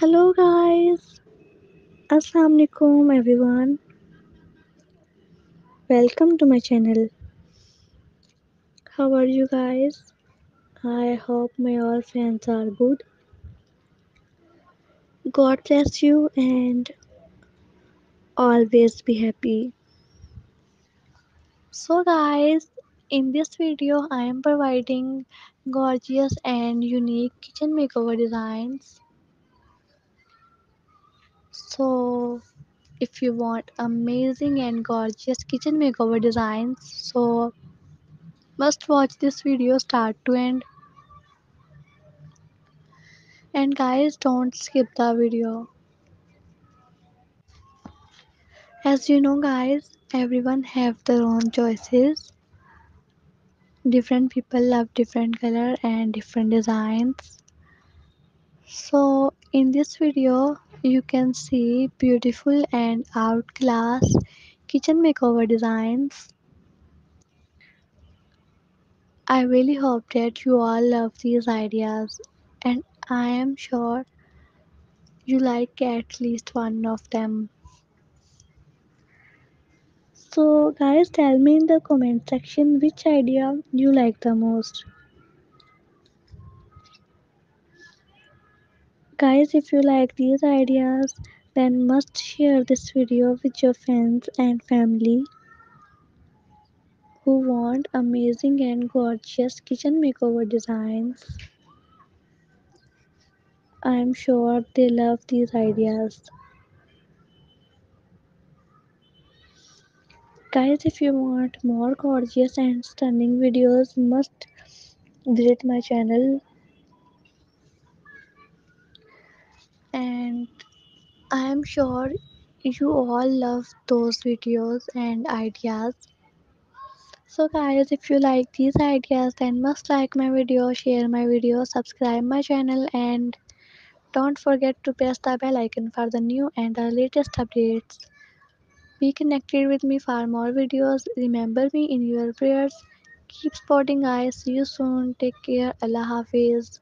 Hello guys, Assalamu alaikum everyone. Welcome to my channel. How are you guys? I hope my all friends are good. God bless you and always be happy. So guys, in this video I am providing gorgeous and unique kitchen makeover designs. So if you want amazing and gorgeous kitchen makeover designs, so must watch this video start to end. And guys don't skip the video. As you know guys everyone have their own choices. Different people love different color and different designs. So in this video you can see beautiful and outclass kitchen makeover designs i really hope that you all love these ideas and i am sure you like at least one of them So, guys, tell me in the comment section which idea you like the most. Guys, if you like these ideas, then must share this video with your friends and family who want amazing and gorgeous kitchen makeover designs. I am sure they love these ideas. Guys, if you want more gorgeous and stunning videos, must visit my channel and I am sure you all love those videos and ideas. So guys, if you like these ideas then must like my video, share my video, subscribe my channel and don't forget to press the bell icon for the new and the latest updates. Be connected with me for more videos. Remember me in your prayers. Keep supporting guys. See you soon. Take care. Allah Hafiz.